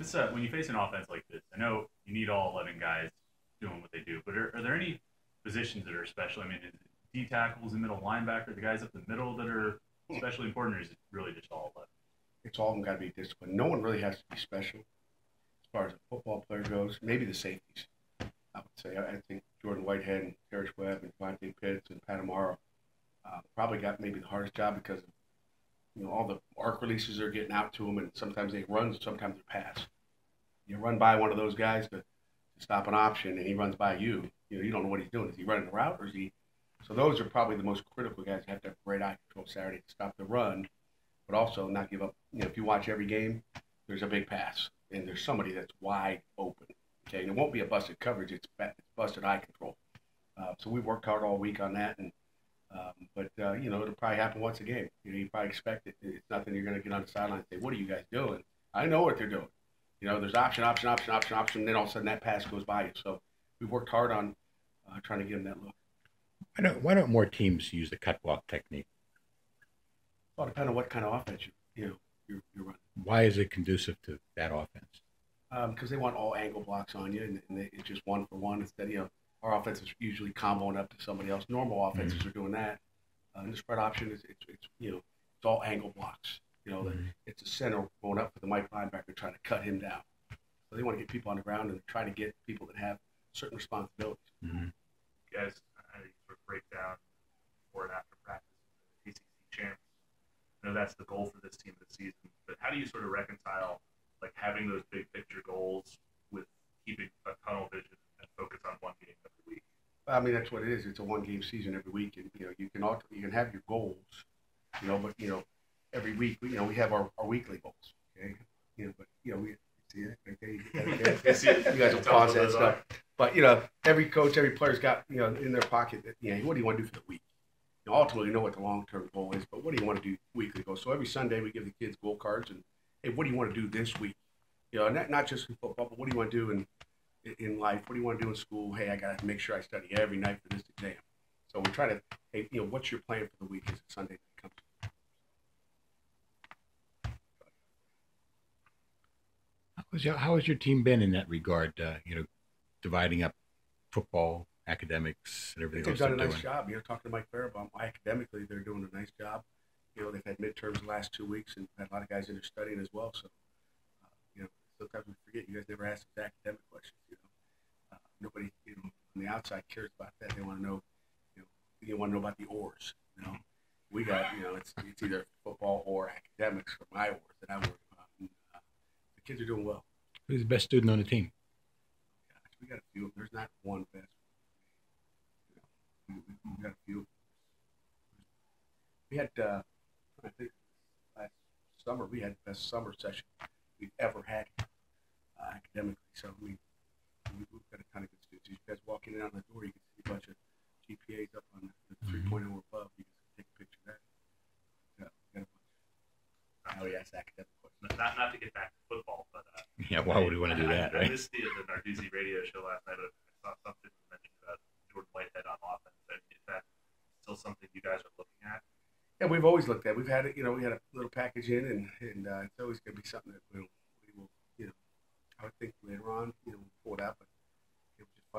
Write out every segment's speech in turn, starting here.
This uh, when you face an offense like this, I know you need all 11 guys doing what they do, but are, are there any positions that are special? I mean, is D tackles and middle linebacker, the guys up the middle that are especially important, or is it really just all 11? It's all of them got to be disciplined. No one really has to be special as far as a football player goes. Maybe the safeties. I would say I I think Jordan Whitehead and Terrish Webb and Devontae Pitts and Pat Amara uh, probably got maybe the hardest job because you know all the arc releases are getting out to them, and sometimes they run, sometimes they pass. You run by one of those guys to, to stop an option, and he runs by you. You know you don't know what he's doing. Is he running the route or is he? So those are probably the most critical guys. You have to have great eye control Saturday to stop the run, but also not give up. You know if you watch every game, there's a big pass, and there's somebody that's wide open. Okay, and it won't be a busted coverage. It's, it's busted eye control. Uh, so we've worked hard all week on that, and um, but uh, you know it'll probably happen once a game. You know, you probably expect it. It's nothing you're going to get on the sideline and say, "What are you guys doing?" I know what they're doing. You know, there's option, option, option, option, option. And then all of a sudden that pass goes by you. So we've worked hard on uh, trying to get them that look. Why don't, why don't more teams use the cut block technique? Well, depending on what kind of offense you you know you're, you're running. Why is it conducive to that offense? because they want all angle blocks on you, and, and they, it's just one for one instead. of You know, our offense is usually comboing up to somebody else. Normal offenses are doing that. Uh, and the spread option is it's, it's you know it's all angle blocks. You know, Mhm. it's a center going up for the Mike linebacker trying to cut him down. So they want to get people on the ground and try to get people that have certain responsibilities. Mm-hmm. Guys, how do sort of break down before and after practice the ACC champs? I know that's the goal for this team this season, but how do you sort of reconcile like having those big picture goals with keeping a tunnel vision and focus on one game every week? I mean, that's what it is. It's a one game season every week, and you know you can you can have your goals, you know, but you know every week you know we have our, our weekly goals, okay, you know, but you know we see it, okay, you guys will pause that stuff, but you know every coach, every player's got you know in their pocket that you know what do you want to do for the week. You know, ultimately, you know what the long term goal is, but what do you want to do weekly goals? So every Sunday we give the kids goal cards and hey, what do you want to do this week? You know, not not just in football, but what do you want to do in in life? What do you want to do in school? Hey, I got to make sure I study every night for this exam. So we try to, hey, you know, what's your plan for the week as Sunday night comes? How has your, how has your team been in that regard? Uh, you know, dividing up football, academics, and everything they've done a doing. nice job. You know, talking to Mike Farabum, academically, they're doing a nice job. You know, they've had midterms the last two weeks and had a lot of guys that are studying as well. So, uh, you know, sometimes we forget you guys never ask us academic questions. You know, uh, nobody, you know, on the outside cares about that. They want to know, you know, you want to know about the oars. You know, we got, you know, it's it's either football or academics for my oars that I worry about. And, uh, the kids are doing well. Who's the best student on the team? Gosh, we got a few. There's not one best. You know, we, we, we got a few. We had, uh, I think, last summer we had the best summer session we've ever had uh, academically. So we, we we've got a ton of good students. You guys walk in and out the door, you can see a bunch of GPAs up on the, the 3.0 or above. You can take a picture of that. Yeah, we got a bunch. Now we ask academic questions. Not not to get back to football, but uh, Yeah, why would we want to do that, I, I right? missed the, the Narduzzi radio show last night, but I saw something mentioned about Jordan Whitehead on offense. I mean, Is that still something you guys are looking at? Yeah, we've always looked at. We've had it. You know, we had a little package in, and and uh, it's always going to be something that we'll, we will. You know, I would think later on, you know, we'll pull it out. But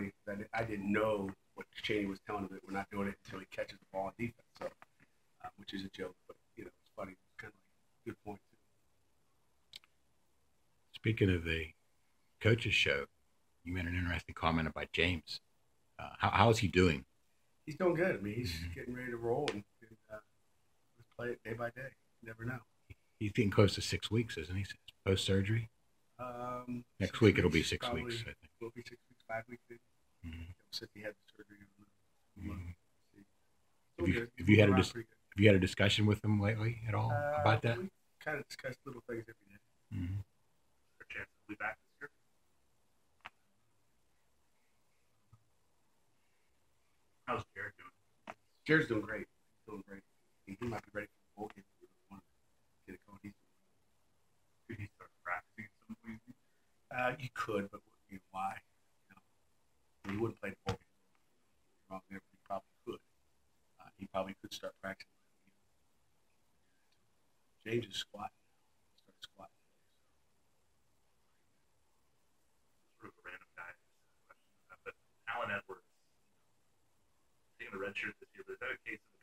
it was just funny that I didn't know what Cheney was telling him that we're not doing it until he catches the ball on defense. So, uh, which is a joke, but you know, it's funny. It's kind of like a good point. Speaking of the coaches show, you made an interesting comment about James. Uh, how, how is he doing? He's doing good. I mean, he's Mhm. getting ready to roll, and, and uh, let's play it day by day. You never know. He's getting close to six weeks, isn't he? Post surgery. Um, Next week it'll be six weeks. I think. Will be six weeks, five weeks. Maybe. Mhm. Since he had the surgery. on the- Mhm. See. Have you- have you had a dis- Have you had a discussion with him lately at all Uh, about that? We kind of discuss little things every day. hmm For chance to be back this year? How's Jared doing? Jared's doing great. He's doing great. He, he might be ready for the bowl game if really want to get it going. He's doing Could he start practicing at some point? Uh, you could, but you know, why? he wouldn't play four wrong there, but he probably could. Uh, he probably could start practicing. James is squatting. Start squatting. Sort of a random guy. But Alan Edwards, taking the red shirt this year, but is that a case of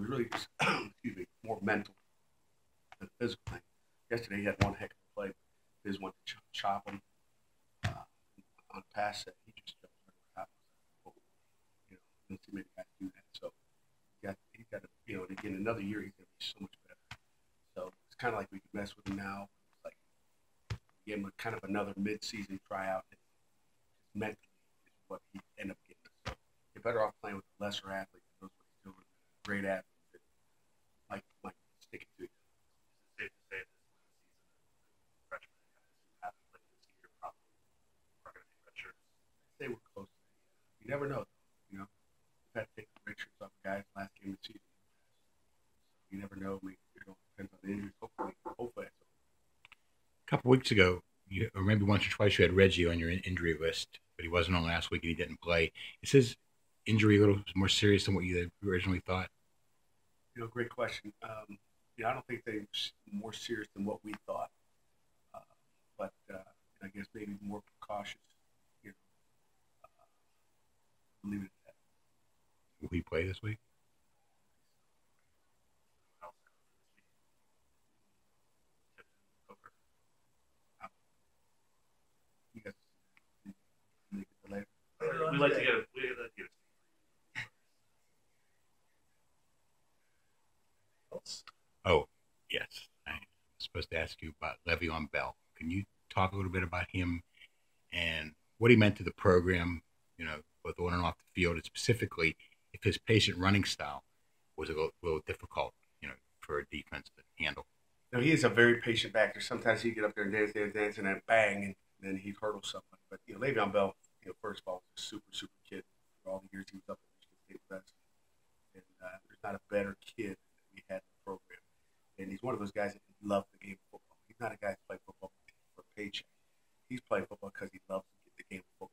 was really excuse me, more mental than physical. Yesterday he had one heck of a play. His one to ch- chop him uh, on pass set. He just jumped right over us. You know, didn't see many guys do that. So he got he got to, you know, and again another year he's gonna be so much better. So it's kind of like we can mess with him now. It's like give him a, kind of another mid-season tryout. And mentally is what he end up getting. So you're better off playing with a lesser athlete that he's than great athlete that might might stick it to you. Is it safe to say this last season, the freshmen guys who haven't played this year probably are going to take red shirts? Say we're close to that. You never know. You know, we've had to take the red off guys last game of the season. So you never know. Mean, it all depends on the injuries. Hopefully, hopefully that's A couple weeks ago, you, or maybe once or twice, you had Reggie on your in- injury list, but he wasn't on last week and he didn't play. Is his injury a little more serious than what you originally thought? You know, great question. Um, you know, I don't think they're more serious than what we thought, uh, but uh, I guess maybe more cautious. You know, uh, leave it at that. Will he play this week? Who else comes this week? Tipton, Hooker. You guys, leave it to later. We like to get we like to get a else. Oh, yes. I was supposed to ask you about Le'Veon Bell. Can you talk a little bit about him and what he meant to the program, you know, both on and off the field, and specifically if his patient running style was a little, little difficult, you know, for a defense to handle? No, he is a very patient backer. Sometimes he'd get up there and dance, dance, dance, and then bang, and then he'd hurdle somebody. But, you know, Le'Veon Bell, you know, first of all, was a super, super kid for all the years he was up at Michigan State West. And uh, there's not a better kid we had in the program. And he's one of those guys that loved the game not a guy that plays football for a paycheck. He's playing football because he loves the game of football.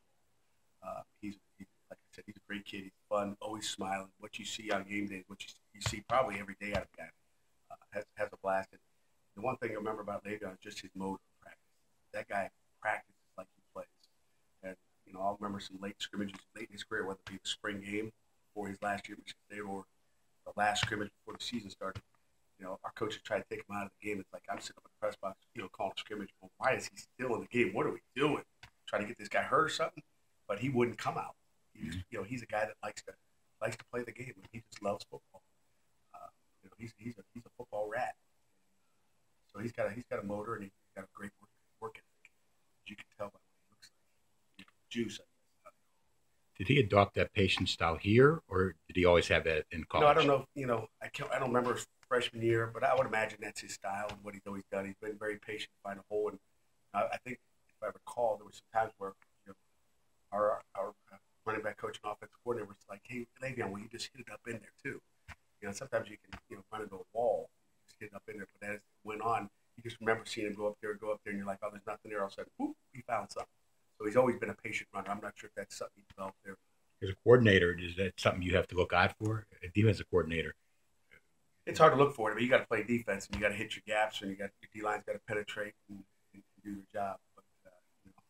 Uh, he's, he's, like I said, he's a great kid. He's fun, always smiling. What you see on game day, what you, you see probably every day out of guy, uh, has, has a blast. And the one thing I remember about Le'Veon is just his mode of practice. That guy practices like he plays. And, you know, I'll remember some late scrimmages late in his career, whether it be the spring game before his last year Michigan State or the last scrimmage before the season started. You know, our coaches try to take him out of the game. It's like I'm sitting up in the press box, you know, calling scrimmage. Well, why is he still in the game? What are we doing? Trying to get this guy hurt or something? But he wouldn't come out. He just, you know, he's a guy that likes to likes to play the game. He just loves football. Uh, you know, he's he's a he's a football rat. So he's got a he's got a motor and he's got a great work, work ethic. As you can tell by what he looks like. You know, juice, Did he adopt that patient style here, or did he always have that in college? No, I don't know. If, you know, I can't, I don't remember freshman year, but I would imagine that's his style and what he's always done. He's been very patient to find a hole, and uh, I think if I recall, there was some times where you know, our our uh, running back coach and offensive coordinator was like, "Hey, Le'Veon, will you just hit it up in there too?" You know, sometimes you can you know run into a wall, just hit it up in there. But as it went on, you just remember seeing him go up there, go up there, and you're like, "Oh, there's nothing there." All of a sudden, whoop, he found something. So he's always been a patient runner. I'm not sure if that's something he developed there. As a coordinator, is that something you have to look out for? A defensive coordinator. It's hard to look for it. Mean, you got to play defense and you got to hit your gaps and you got your D line's got to penetrate and, and, do your job. But uh, you, know,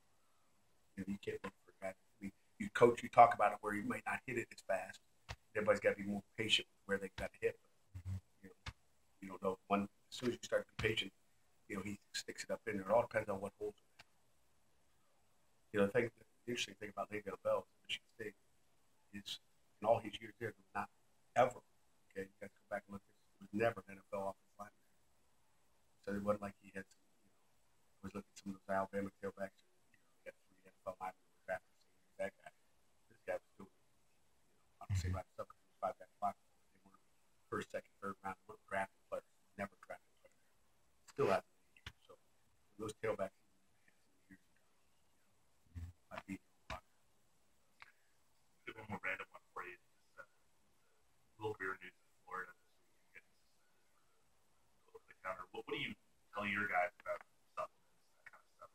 you know, you can't look for guys. I mean, you coach, you talk about it where you might not hit it as fast. Everybody's got to be more patient with where they got to hit. But, you know, you don't know as soon as you start to be patient, you know, he sticks it up in there. It all depends on what holes. You know, the thing, the interesting thing about Le'Veon Bell at Michigan State is in all his years there, not ever Okay, you got to go back and look. At was never an NFL offensive lineman. So it wasn't like he had some, you know, was looking at some of those Alabama tailbacks. You know, he had three NFL linemen who were drafted the same year as that guy. This guy was doing, you know, I'm gonna say by himself because he was five back block. They were first, second, third round. They weren't drafted players. Never drafted players. Still hasn't been here. So those tailbacks he had some years ago, you know, might be. Maybe one more random one for you. Just, uh, little beer news in Florida this week. Getting suspended for the over the counter. What, what do you tell your guys about supplements, that kind of stuff?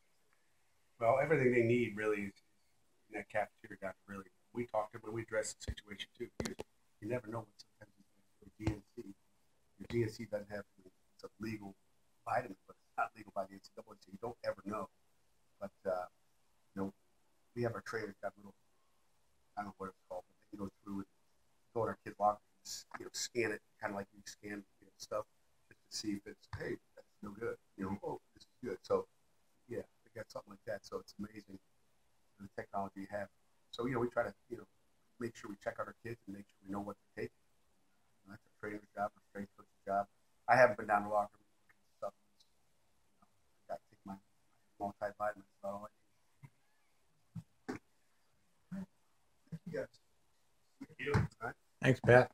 Well, everything they need really is, in that cafeteria got really. We talked when we addressed the situation too. You never know what sometimes your GNC, your GNC doesn't have it's a legal vitamin, but it's not legal by the NCAA, so you don't ever know. But uh, you know, we have our trainers got little, I don't know what it's called, but they can go through and go in our kids' locker, s- you know, scan it, kind of like you scan you know, stuff, just to see if it's hey, that's no good. You know, oh, this is good. So yeah, got something like that. So it's amazing the technology you have. So you know, we try to you know make sure we check out our kids and make sure we know what they're taking. That's our trainer's job, our strength coach's job. I haven't been down to locker room stuff. You know, I got to take my multivitamins. So I need. Thank you. Thanks, Pat.